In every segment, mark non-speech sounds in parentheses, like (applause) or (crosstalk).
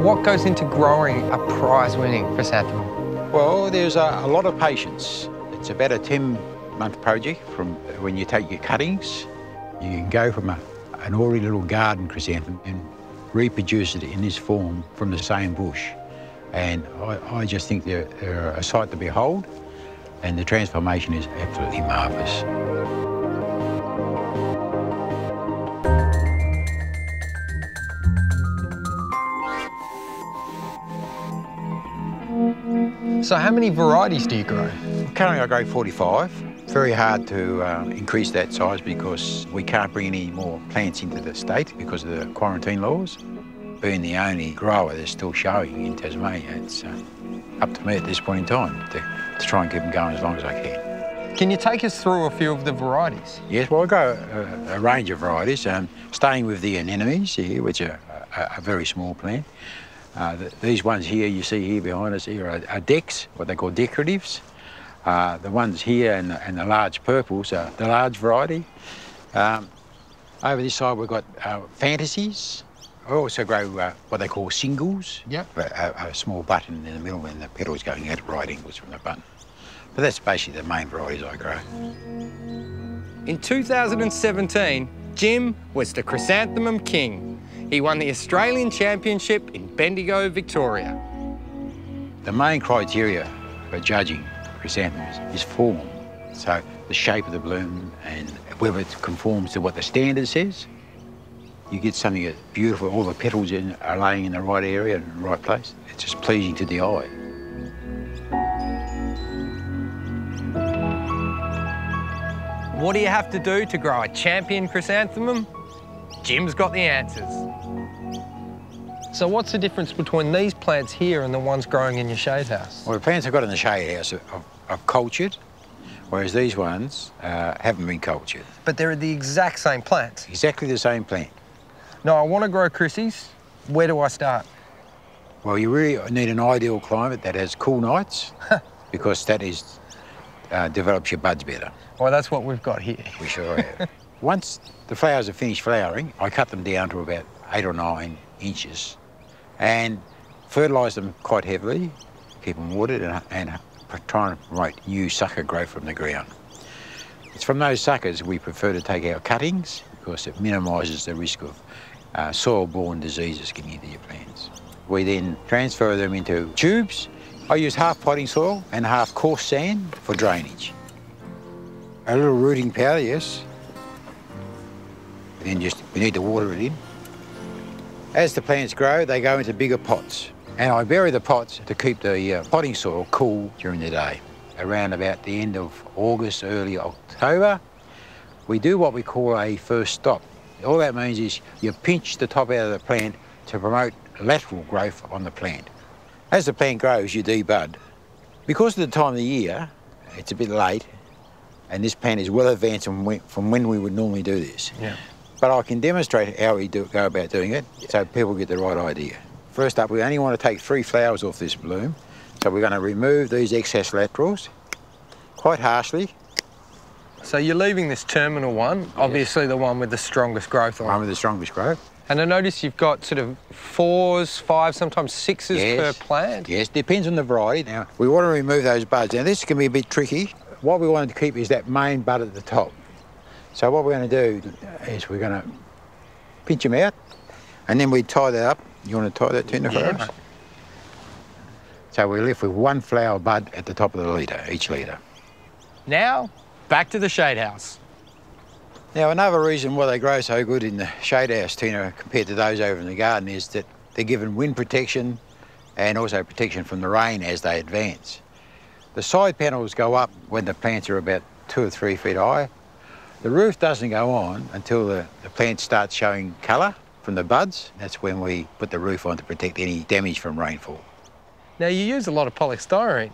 What goes into growing a prize-winning chrysanthemum? Well, there's a, a lot of patience. It's about a 10-month project from when you take your cuttings. You can go from a, an ordinary little garden chrysanthemum and reproduce it in this form from the same bush. And I, I just think they're, they're a sight to behold, and the transformation is absolutely marvellous. So how many varieties do you grow? Currently I grow 45. Very hard to uh, increase that size because we can't bring any more plants into the state because of the quarantine laws. Being the only grower that's still showing in Tasmania, it's uh, up to me at this point in time to, to try and keep them going as long as I can. Can you take us through a few of the varieties? Yes, well, I grow a, a range of varieties, um, starting with the anemones here, which are a, a very small plant. Uh, the, these ones here you see here behind us here are, are decks, what they call decoratives. Uh, the ones here and the, and the, large purples are the large variety. Um, over this side we've got uh, fantasies. I also grow uh, what they call singles. Yep. A, a, small button in the middle and the petals going out at right angles from the button. But that's basically the main varieties I grow. In 2017, Jim was the Chrysanthemum King. He won the Australian Championship in Bendigo, Victoria. The main criteria for judging chrysanthemums is form. So the shape of the bloom and whether it conforms to what the standard says. You get something that's beautiful, all the petals in, are laying in the right area and the right place. It's just pleasing to the eye. What do you have to do to grow a champion chrysanthemum? Jim's got the answers. So what's the difference between these plants here and the ones growing in your shade house? Well, the plants I've got in the shade house are, are, are cultured, whereas these ones uh, haven't been cultured. But they're the exact same plants? Exactly the same plant. Now, I want to grow Chrissy's. Where do I start? Well, you really need an ideal climate that has cool nights (laughs) because that is uh, develops your buds better. Well, that's what we've got here. We sure have. (laughs) Once the flowers are finished flowering, I cut them down to about eight or nine inches and fertilise them quite heavily, keep them watered and, and try and promote new sucker growth from the ground. It's from those suckers we prefer to take our cuttings because it minimises the risk of uh, soil-borne diseases getting into your plants. We then transfer them into tubes. I use half potting soil and half coarse sand for drainage. A little rooting powder, yes. Then just, we need to water it in. As the plants grow, they go into bigger pots. And I bury the pots to keep the uh, potting soil cool during the day. Around about the end of August, early October, we do what we call a first stop. All that means is you pinch the top out of the plant to promote lateral growth on the plant. As the plant grows, you debud. Because of the time of the year, it's a bit late, and this plant is well advanced from when we would normally do this. Yeah. But I can demonstrate how we do, go about doing it so people get the right idea. First up, we only want to take three flowers off this bloom. So we're going to remove these excess laterals quite harshly. So you're leaving this terminal one, yes. obviously the one with the strongest growth on One with the strongest growth. And I notice you've got sort of fours, five, sometimes sixes yes. per plant. Yes, depends on the variety. Now, we want to remove those buds. Now, this can be a bit tricky. What we want to keep is that main bud at the top. So what we're going to do is we're going to pinch them out and then we tie that up. You want to tie that, Tino, for yeah. us? So we're left with one flower bud at the top of the lateral, each lateral. Now, back to the shade house. Now, another reason why they grow so good in the shade house, Tino, compared to those over in the garden is that they're given wind protection and also protection from the rain as they advance. The side panels go up when the plants are about two or three feet high, the roof doesn't go on until the, the plant starts showing colour from the buds. That's when we put the roof on to protect any damage from rainfall. Now you use a lot of polystyrene.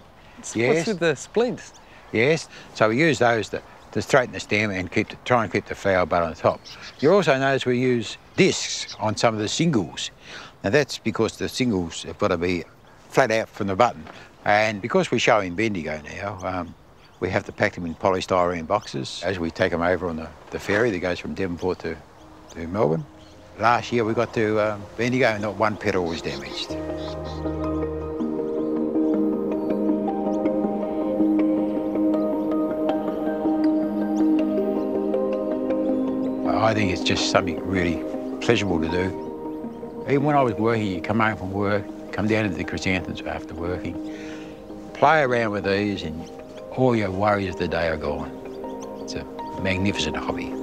yes. What's with the splints? Yes, so we use those to, to straighten the stem and keep the, try and keep the flower bud on the top. You also notice we use discs on some of the singles. Now that's because the singles have got to be flat out from the button. And because we're showing Bendigo now, um, we have to pack them in polystyrene boxes as we take them over on the, the ferry that goes from Devonport to, to Melbourne. last year we got to um, Bendigo and not one petal was damaged. I think it's just something really pleasurable to do. Even when I was working, you come home from work, come down to the chrysanthemums after working, play around with these and all your worries of the day are gone. It's a magnificent hobby.